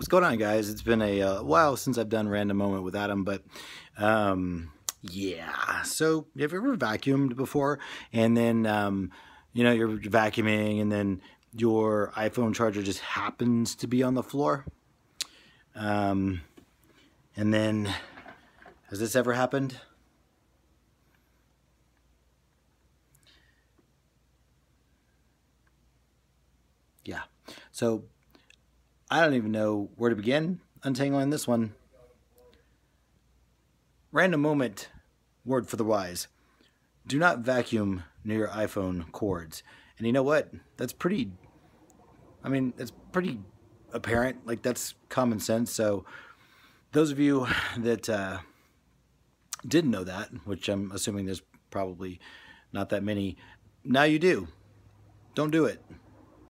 What's going on, guys? It's been a uh, while since I've done Random Moment with Adam, but um, yeah. So, have you ever vacuumed before? And then, um, you know, you're vacuuming, and then your iPhone charger just happens to be on the floor? Um, and then, has this ever happened? Yeah. So, I don't even know where to begin untangling this one. Random moment, word for the wise. Do not vacuum near your iPhone cords. And you know what? That's pretty, I mean, that's pretty apparent. Like, that's common sense. So, those of you that uh, didn't know that, which I'm assuming there's probably not that many, now you do. Don't do it.